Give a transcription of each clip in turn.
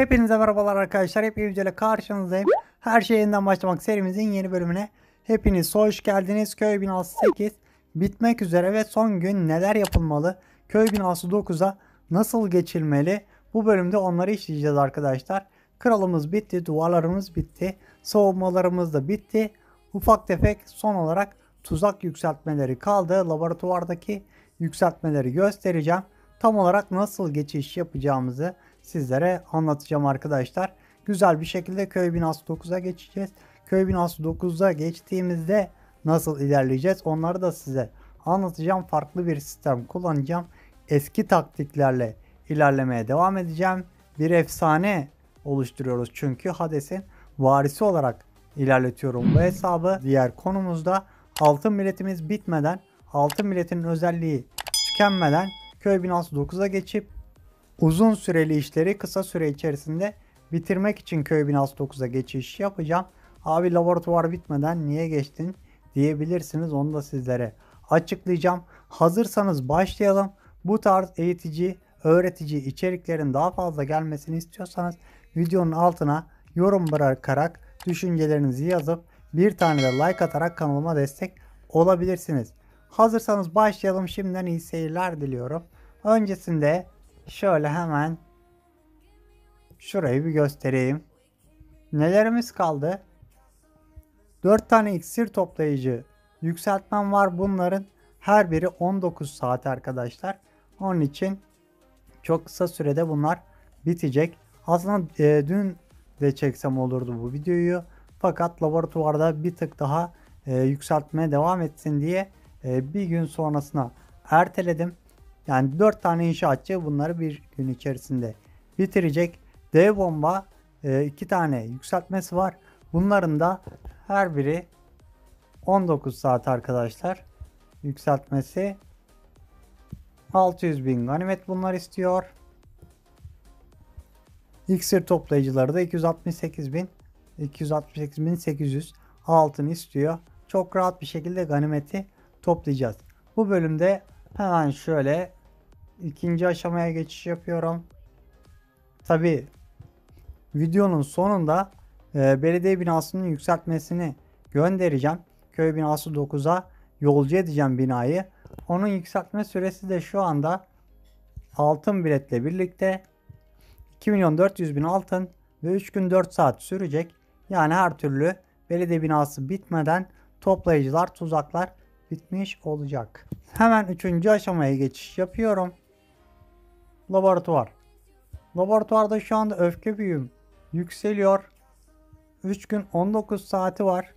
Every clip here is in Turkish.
Hepinize merhabalar arkadaşlar. Hep videoyla karşınızdayım. Her şey yeniden başlamak serimizin yeni bölümüne. Hepiniz hoş geldiniz. Köy binası 8 bitmek üzere ve son gün neler yapılmalı? Köy binası 9'a nasıl geçilmeli? Bu bölümde onları işleyeceğiz arkadaşlar. Kralımız bitti, duvarlarımız bitti, savunmalarımız da bitti. Ufak tefek son olarak tuzak yükseltmeleri kaldı. Laboratuvardaki yükseltmeleri göstereceğim. Tam olarak nasıl geçiş yapacağımızı sizlere anlatacağım arkadaşlar. Güzel bir şekilde köy binası 9'a geçeceğiz. Köy binası 9'a geçtiğimizde nasıl ilerleyeceğiz onları da size anlatacağım. Farklı bir sistem kullanacağım. Eski taktiklerle ilerlemeye devam edeceğim. Bir efsane oluşturuyoruz çünkü Hades'in varisi olarak ilerletiyorum bu hesabı. Diğer konumuzda altın milletimiz bitmeden, altın milletinin özelliği tükenmeden köy binası 9'a geçip uzun süreli işleri kısa süre içerisinde bitirmek için köy binası 9'a geçiş yapacağım. Abi laboratuvar bitmeden niye geçtin diyebilirsiniz. Onu da sizlere açıklayacağım. Hazırsanız başlayalım. Bu tarz eğitici, öğretici içeriklerin daha fazla gelmesini istiyorsanız videonun altına yorum bırakarak düşüncelerinizi yazıp bir tane de like atarak kanalıma destek olabilirsiniz. Hazırsanız başlayalım. Şimdiden iyi seyirler diliyorum. Öncesinde şöyle hemen şurayı bir göstereyim. Nelerimiz kaldı? 4 tane iksir toplayıcı yükseltmem var. Bunların her biri 19 saat arkadaşlar. Onun için çok kısa sürede bunlar bitecek. Aslında e, dün de çeksem olurdu bu videoyu. Fakat laboratuvarda bir tık daha e, yükseltmeye devam etsin diye e, bir gün sonrasına erteledim. Yani 4 tane inşaatçı bunları bir gün içerisinde bitirecek. Dev bomba 2 e, tane yükseltmesi var. Bunların da her biri 19 saat arkadaşlar. Yükseltmesi 600 bin ganimet bunlar istiyor. İksir toplayıcıları da 268 bin 268 bin 800 altın istiyor. Çok rahat bir şekilde ganimeti toplayacağız. Bu bölümde hemen şöyle ikinci aşamaya geçiş yapıyorum. Tabi videonun sonunda e, belediye binasının yükseltmesini göndereceğim. Köy binası 9'a yolcu edeceğim binayı. Onun yükseltme süresi de şu anda altın biletle birlikte 2 milyon 400 bin altın ve 3 gün 4 saat sürecek. Yani her türlü belediye binası bitmeden toplayıcılar, tuzaklar bitmiş olacak. Hemen 3. aşamaya geçiş yapıyorum. Laboratuvar. Laboratuvarda şu anda öfke büyüm yükseliyor. 3 gün 19 saati var.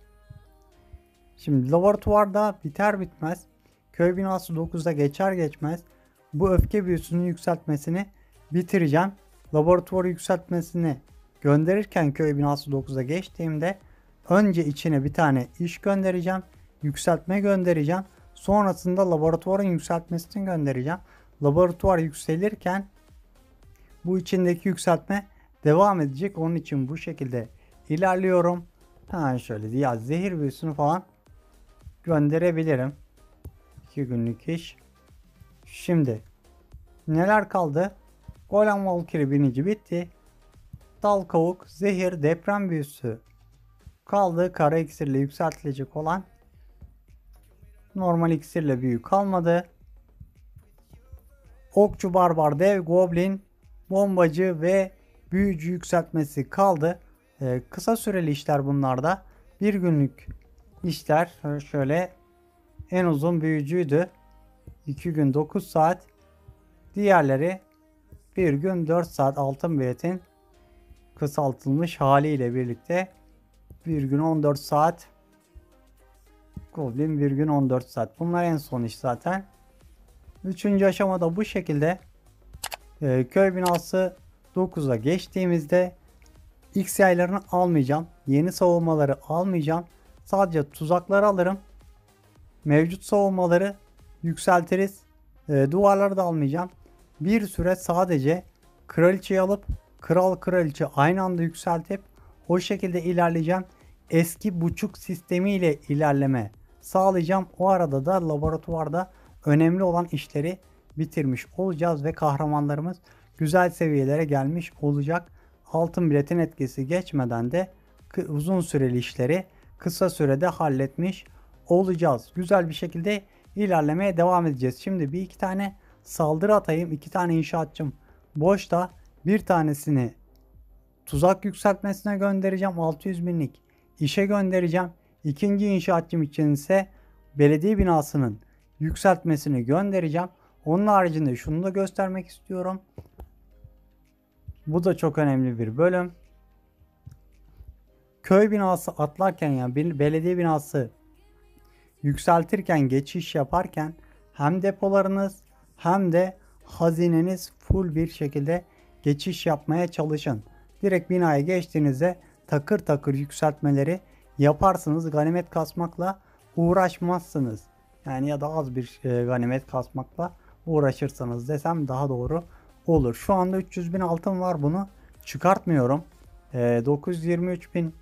Şimdi laboratuvarda biter bitmez köy binası 9'da geçer geçmez bu öfke büyüsünün yükseltmesini bitireceğim. Laboratuvarı yükseltmesini gönderirken köy binası 9'a geçtiğimde önce içine bir tane iş göndereceğim. Yükseltme göndereceğim. Sonrasında laboratuvarın yükseltmesini göndereceğim. Laboratuvar yükselirken bu içindeki yükseltme devam edecek. Onun için bu şekilde ilerliyorum. Hemen şöyle ya zehir büyüsünü falan gönderebilirim. 2 günlük iş. Şimdi neler kaldı? Golem Valkyrie binici bitti. Dal kavuk, zehir, deprem büyüsü kaldı. Kara iksirle yükseltilecek olan normal iksirle büyü kalmadı. Okçu barbar dev goblin bombacı ve büyücü yükseltmesi kaldı. Ee, kısa süreli işler bunlarda. Bir günlük işler şöyle en uzun büyücüydü. 2 gün 9 saat. Diğerleri bir gün 4 saat altın biletin kısaltılmış haliyle birlikte bir gün 14 saat Goblin bir gün 14 saat. Bunlar en son iş zaten. Üçüncü aşamada bu şekilde e, köy binası 9'a geçtiğimizde X yaylarını almayacağım. Yeni savunmaları almayacağım. Sadece tuzakları alırım. Mevcut savunmaları yükseltiriz. E, duvarları da almayacağım. Bir süre sadece kraliçeyi alıp kral kraliçe aynı anda yükseltip o şekilde ilerleyeceğim. Eski buçuk sistemiyle ilerleme sağlayacağım. O arada da laboratuvarda önemli olan işleri bitirmiş olacağız ve kahramanlarımız güzel seviyelere gelmiş olacak. altın biletin etkisi geçmeden de uzun süreli işleri kısa sürede halletmiş olacağız. Güzel bir şekilde ilerlemeye devam edeceğiz. Şimdi bir iki tane saldırı atayım. iki tane inşaatçım boşta. Bir tanesini tuzak yükseltmesine göndereceğim. 600 binlik işe göndereceğim. İkinci inşaatçım için ise belediye binasının yükseltmesini göndereceğim. Onun haricinde şunu da göstermek istiyorum. Bu da çok önemli bir bölüm. Köy binası atlarken yani bir belediye binası yükseltirken geçiş yaparken hem depolarınız hem de hazineniz full bir şekilde geçiş yapmaya çalışın. Direkt binaya geçtiğinizde takır takır yükseltmeleri yaparsınız. Ganimet kasmakla uğraşmazsınız. Yani ya da az bir e, ganimet kasmakla uğraşırsanız desem daha doğru olur. Şu anda 300 bin altın var bunu çıkartmıyorum. E, 923 bin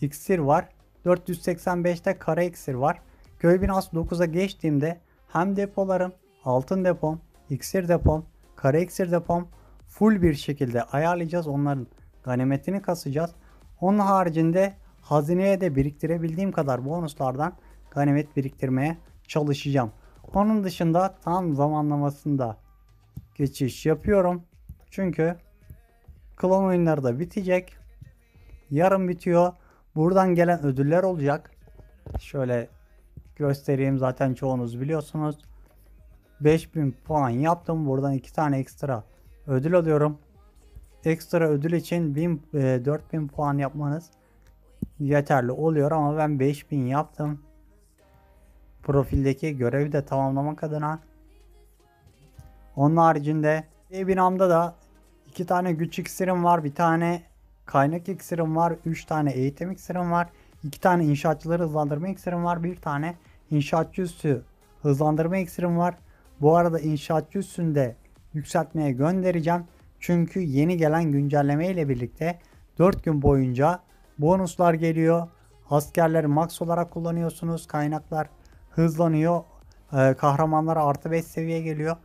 iksir var. 485'te kara iksir var. Köy binası 9'a geçtiğimde hem depolarım, altın depom, iksir depom, kara iksir depom full bir şekilde ayarlayacağız. Onların ganimetini kasacağız. Onun haricinde hazineye de biriktirebildiğim kadar bonuslardan ganimet biriktirmeye çalışacağım. Onun dışında tam zamanlamasında geçiş yapıyorum. Çünkü klon oyunları da bitecek. Yarın bitiyor. Buradan gelen ödüller olacak. Şöyle göstereyim zaten çoğunuz biliyorsunuz. 5000 puan yaptım. Buradan 2 tane ekstra ödül alıyorum. Ekstra ödül için 1000 e, 4000 puan yapmanız yeterli oluyor ama ben 5000 yaptım. Profildeki görevi de tamamlamak adına. Onun haricinde e binamda da iki tane güç iksirim var. Bir tane kaynak iksirim var. Üç tane eğitim iksirim var. iki tane inşaatçıları hızlandırma iksirim var. Bir tane inşaatçı üssü hızlandırma iksirim var. Bu arada inşaatçı üssünü de yükseltmeye göndereceğim. Çünkü yeni gelen güncelleme ile birlikte 4 gün boyunca bonuslar geliyor. Askerleri max olarak kullanıyorsunuz. Kaynaklar hızlanıyor. Ee, kahramanlara artı 5 seviye geliyor.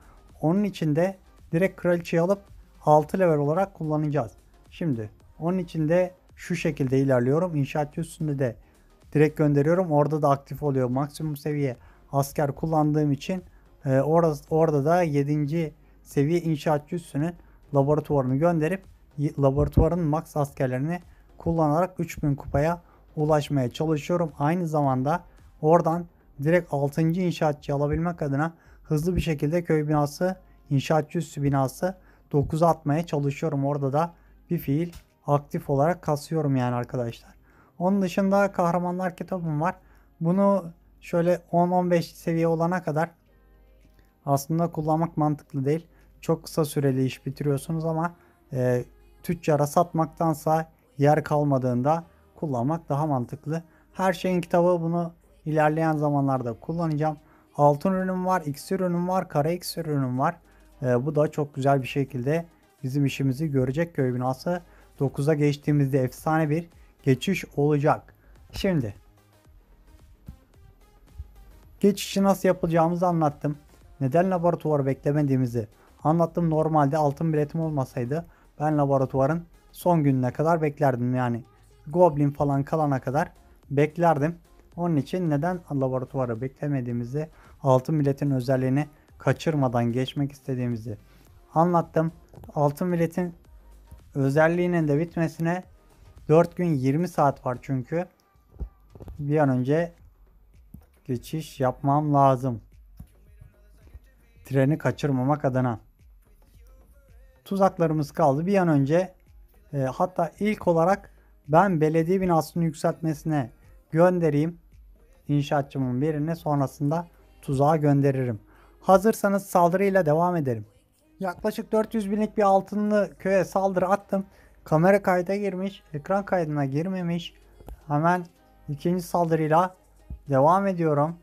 Onun için de direkt kraliçeyi alıp 6 level olarak kullanacağız. Şimdi onun için de şu şekilde ilerliyorum. İnşaatçı üstünde de direkt gönderiyorum. Orada da aktif oluyor. Maksimum seviye asker kullandığım için e, orada, orada da 7. seviye inşaatçı üssünün laboratuvarını gönderip laboratuvarın max askerlerini kullanarak 3000 kupaya ulaşmaya çalışıyorum. Aynı zamanda oradan direkt 6. inşaatçı alabilmek adına hızlı bir şekilde köy binası, inşaatçı üssü binası 9'a atmaya çalışıyorum. Orada da bir fiil aktif olarak kasıyorum yani arkadaşlar. Onun dışında kahramanlar kitabım var. Bunu şöyle 10-15 seviye olana kadar aslında kullanmak mantıklı değil. Çok kısa süreli iş bitiriyorsunuz ama e, tüccara satmaktansa yer kalmadığında kullanmak daha mantıklı. Her şeyin kitabı bunu ilerleyen zamanlarda kullanacağım. Altın ürünüm var, iksir ürünüm var, kara iksir ürünüm var. E, bu da çok güzel bir şekilde bizim işimizi görecek köy binası. 9'a geçtiğimizde efsane bir geçiş olacak. Şimdi geçişi nasıl yapılacağımızı anlattım. Neden laboratuvarı beklemediğimizi anlattım. Normalde altın biletim olmasaydı ben laboratuvarın son gününe kadar beklerdim. Yani Goblin falan kalana kadar beklerdim. Onun için neden laboratuvarı beklemediğimizi altın biletin özelliğini kaçırmadan geçmek istediğimizi anlattım. Altın biletin özelliğinin de bitmesine 4 gün 20 saat var çünkü. Bir an önce geçiş yapmam lazım. Treni kaçırmamak adına. Tuzaklarımız kaldı. Bir an önce e, hatta ilk olarak ben belediye binasının yükseltmesine göndereyim. İnşaatçımın birine sonrasında tuzağa gönderirim. Hazırsanız saldırıyla devam edelim. Yaklaşık 400 binlik bir altınlı köye saldırı attım. Kamera kayda girmiş, ekran kaydına girmemiş. Hemen ikinci saldırıyla devam ediyorum.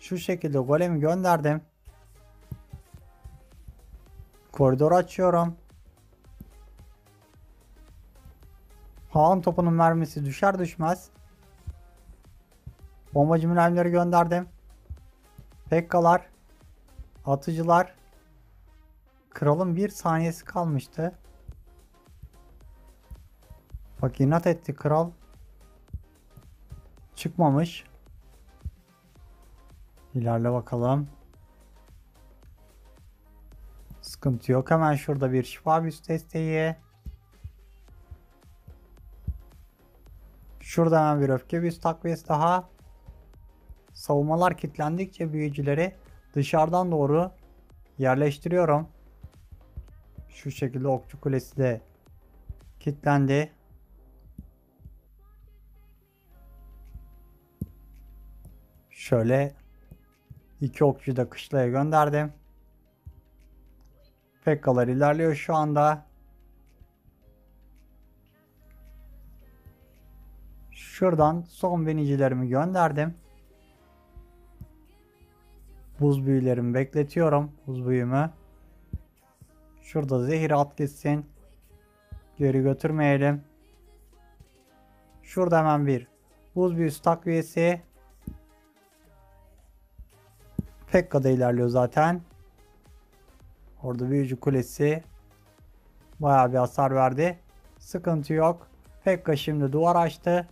Şu şekilde golemi gönderdim. Koridor açıyorum. Havan topunun mermisi düşer düşmez. Bombacı mülayimleri gönderdim. Pekkalar. Atıcılar. Kralın bir saniyesi kalmıştı. Bak inat etti kral. Çıkmamış. İlerle bakalım. Sıkıntı yok. Hemen şurada bir şifa büyüsü desteği. Şurada hemen bir öfke büyüsü takviyesi daha. Savunmalar kilitlendikçe büyücüleri dışarıdan doğru yerleştiriyorum. Şu şekilde okçu kulesi de kilitlendi. Şöyle iki okçu da kışlaya gönderdim. Pekkalar ilerliyor şu anda. Şuradan son binicilerimi gönderdim. Buz büyülerimi bekletiyorum. Buz büyümü. Şurada zehir at gitsin. Geri götürmeyelim. Şurada hemen bir buz büyüsü takviyesi. Pekka da ilerliyor zaten. Orada büyücü kulesi bayağı bir hasar verdi. Sıkıntı yok. Pekka şimdi duvar açtı.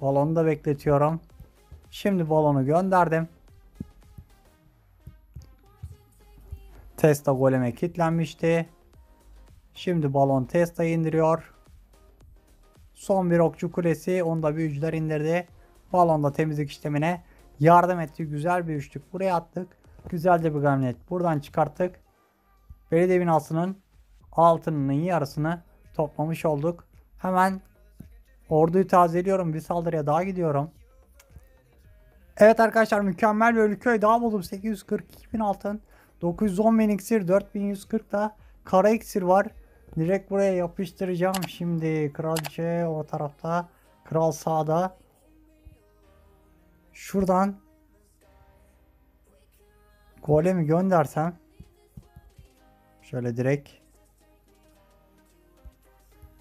Balonu da bekletiyorum. Şimdi balonu gönderdim. Testa goleme kilitlenmişti. Şimdi balon Testa indiriyor. Son bir okçu kulesi. Onu da büyücüler indirdi. Balonda temizlik işlemine yardım etti. Güzel bir üçlük buraya attık. Güzelce bir ganimet buradan çıkarttık. Belediye binasının altının yarısını toplamış olduk. Hemen orduyu tazeliyorum. Bir saldırıya daha gidiyorum. Evet arkadaşlar mükemmel bir ölü köy daha buldum. 842 bin altın. 910 bin iksir 4140 da kara iksir var. Direkt buraya yapıştıracağım. Şimdi kraliçe o tarafta. Kral sağda. Şuradan golemi göndersem şöyle direkt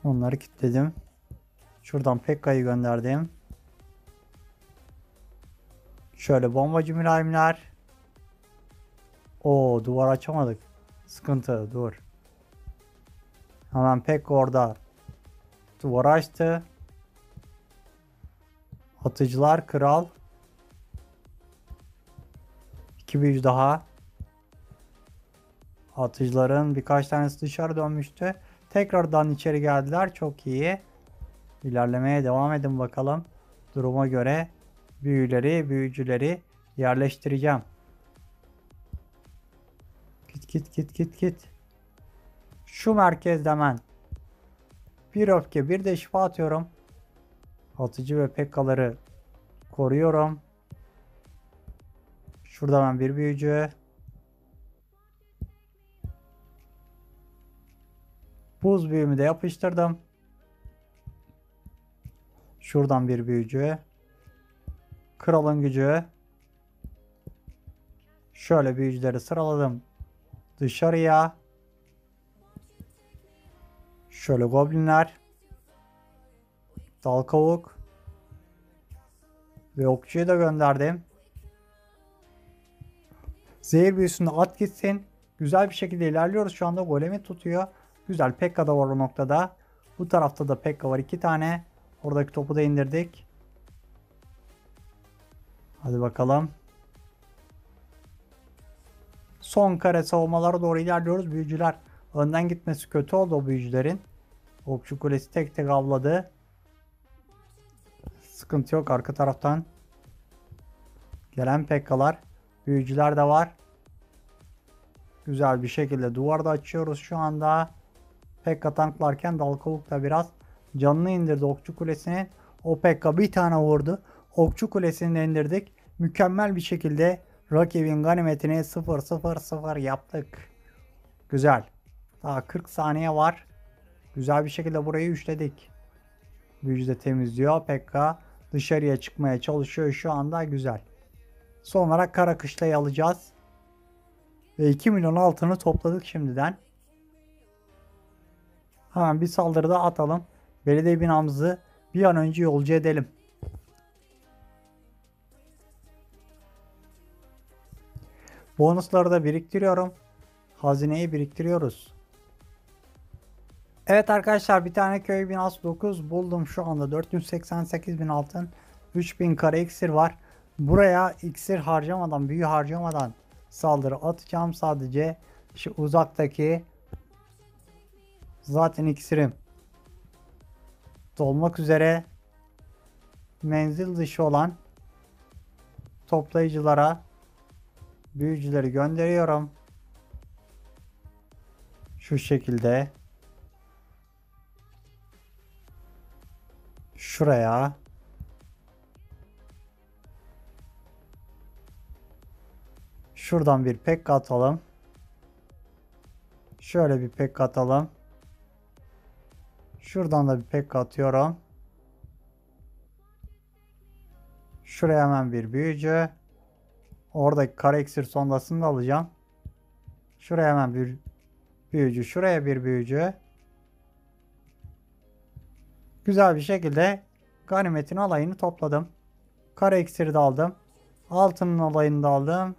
onları kilitledim. Şuradan Pekka'yı gönderdim. Şöyle bombacı mülayimler. O duvar açamadık. Sıkıntı dur. Hemen Pekka orada duvar açtı. Atıcılar kral. İki büyücü daha. Atıcıların birkaç tanesi dışarı dönmüştü. Tekrardan içeri geldiler. Çok iyi. İlerlemeye devam edin bakalım. Duruma göre büyüleri, büyücüleri yerleştireceğim. Git git git git git. Şu merkezde hemen bir öfke bir de şifa atıyorum. Atıcı ve pekkaları koruyorum. Şurada ben bir büyücü. Buz büyümü de yapıştırdım. Şuradan bir büyücü. Kralın gücü. Şöyle büyücüleri sıraladım. Dışarıya. Şöyle goblinler. Dal kavuk. Ve okçuyu da gönderdim. Zehir büyüsünde at gitsin. Güzel bir şekilde ilerliyoruz. Şu anda golemi tutuyor. Güzel. Pekka da var o noktada. Bu tarafta da Pekka var. iki tane. Oradaki topu da indirdik. Hadi bakalım. Son kare savunmalara doğru ilerliyoruz. Büyücüler önden gitmesi kötü oldu o büyücülerin. Okçu kulesi tek tek avladı. Sıkıntı yok arka taraftan. Gelen pekkalar. Büyücüler de var. Güzel bir şekilde duvarda açıyoruz şu anda. Pekka tanklarken Dalkavuk da biraz canını indirdi Okçu Kulesi'nin. O Pekka bir tane vurdu. Okçu Kulesi'ni indirdik. Mükemmel bir şekilde rakibin ganimetini 0-0-0 yaptık. Güzel. Daha 40 saniye var. Güzel bir şekilde burayı üçledik. Büyücü temizliyor. Pekka dışarıya çıkmaya çalışıyor şu anda. Güzel. Son olarak kara kışlayı alacağız. Ve 2 milyon altını topladık şimdiden. Hemen bir saldırıda atalım. Belediye binamızı bir an önce yolcu edelim. Bonusları da biriktiriyorum. Hazineyi biriktiriyoruz. Evet arkadaşlar bir tane köy binası 9 buldum şu anda 488 bin altın 3000 kare iksir var. Buraya iksir harcamadan büyü harcamadan saldırı atacağım sadece şu uzaktaki zaten iksirim dolmak üzere menzil dışı olan toplayıcılara büyücüleri gönderiyorum. Şu şekilde şuraya şuradan bir pek atalım. Şöyle bir pek atalım. Şuradan da bir pek atıyorum. Şuraya hemen bir büyücü. Oradaki kare iksir sondasını da alacağım. Şuraya hemen bir büyücü. Şuraya bir büyücü. Güzel bir şekilde ganimetin alayını topladım. Kare iksiri de aldım. Altının alayını da aldım.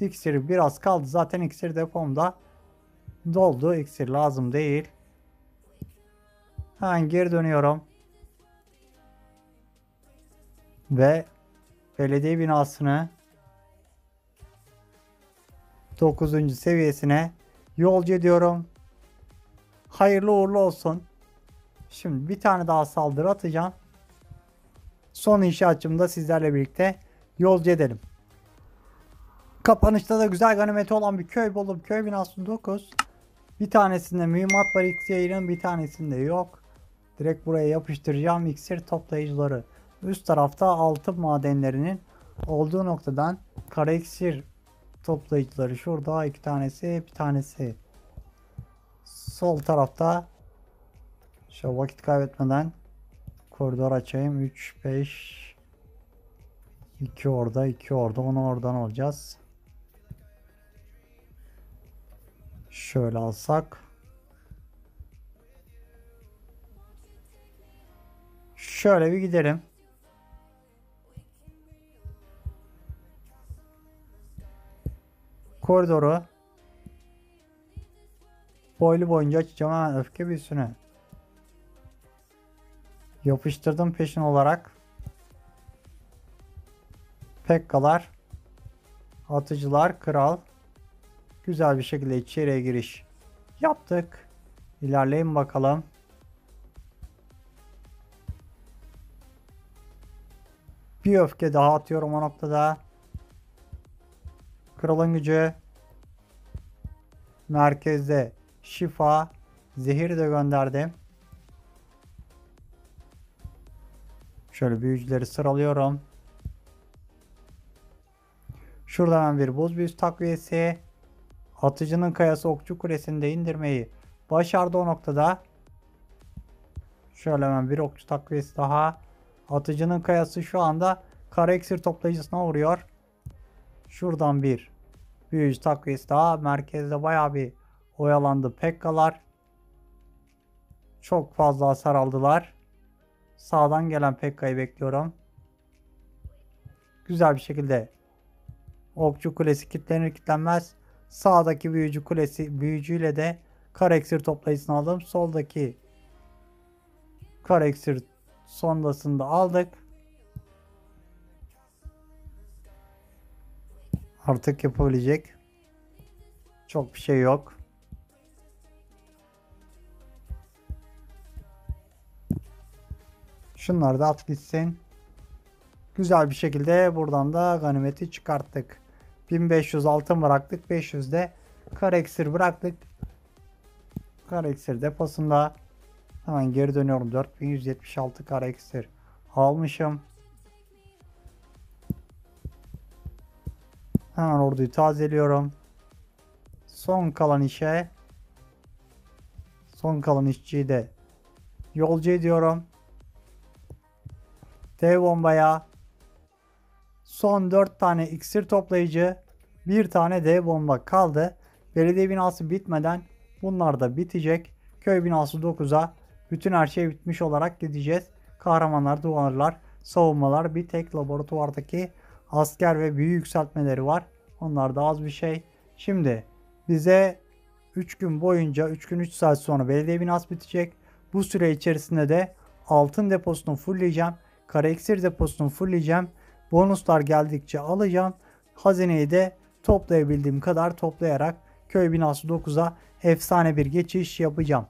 İksiri biraz kaldı. Zaten iksir depomda doldu. İksir lazım değil. Hemen geri dönüyorum. Ve belediye binasını 9. seviyesine yolcu ediyorum. Hayırlı uğurlu olsun. Şimdi bir tane daha saldırı atacağım. Son inşaatçımda sizlerle birlikte yolcu edelim. Kapanışta da güzel ganimeti olan bir köy buldum. Köy binası 9. Bir tanesinde mühimmat var X yayının bir tanesinde yok. Direkt buraya yapıştıracağım iksir toplayıcıları. Üst tarafta altın madenlerinin olduğu noktadan kara iksir toplayıcıları. Şurada iki tanesi bir tanesi. Sol tarafta şu vakit kaybetmeden koridor açayım. 3 5 2 orada 2 orada. Onu oradan alacağız. Şöyle alsak şöyle bir gidelim koridoru boylu boyunca açacağım hemen öfke büyüsünü. Yapıştırdım peşin olarak. Pekkalar, atıcılar, kral. Güzel bir şekilde içeriye giriş yaptık. İlerleyin bakalım. Bir öfke daha atıyorum o noktada. Kralın gücü. Merkezde şifa. Zehir de gönderdim. Şöyle büyücüleri sıralıyorum. Şurada hemen bir buz büyüsü takviyesi. Atıcının kayası okçu kulesinde indirmeyi başardı o noktada. Şöyle hemen bir okçu takviyesi daha. Atıcının kayası şu anda kara iksir toplayıcısına vuruyor. Şuradan bir büyücü takviyesi daha. Merkezde baya bir oyalandı Pekkalar. Çok fazla hasar aldılar. Sağdan gelen Pekka'yı bekliyorum. Güzel bir şekilde Okçu kulesi kilitlenir kilitlenmez. Sağdaki büyücü kulesi büyücüyle de kara iksir toplayıcısını aldım. Soldaki kara iksir sondasını da aldık. Artık yapabilecek çok bir şey yok. Şunları da at gitsin. Güzel bir şekilde buradan da ganimeti çıkarttık. 1500 altın bıraktık. 500 de kara bıraktık. Kara iksir deposunda. Hemen geri dönüyorum. 4176 kara iksir almışım. Hemen orduyu tazeliyorum. Son kalan işe son kalan işçiyi de yolcu ediyorum. Dev bombaya son 4 tane iksir toplayıcı bir tane dev bomba kaldı. Belediye binası bitmeden bunlar da bitecek. Köy binası 9'a bütün her şey bitmiş olarak gideceğiz. Kahramanlar, duvarlar, savunmalar bir tek laboratuvardaki asker ve büyü yükseltmeleri var. Onlar da az bir şey. Şimdi bize 3 gün boyunca 3 gün 3 saat sonra belediye binası bitecek. Bu süre içerisinde de altın deposunu fullleyeceğim. Kara iksir deposunu fullleyeceğim. Bonuslar geldikçe alacağım. Hazineyi de toplayabildiğim kadar toplayarak köy binası 9'a efsane bir geçiş yapacağım.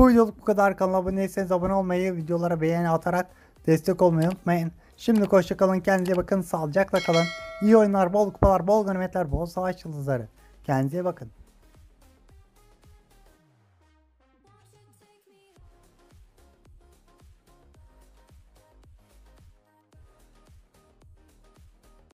Bu videoluk bu kadar. Kanala abone değilseniz abone olmayı, videolara beğeni atarak destek olmayı unutmayın. Şimdi hoşça kalın. Kendinize bakın. Sağlıcakla kalın. İyi oyunlar, bol kupalar, bol ganimetler, bol savaş yıldızları. Kendinize bakın.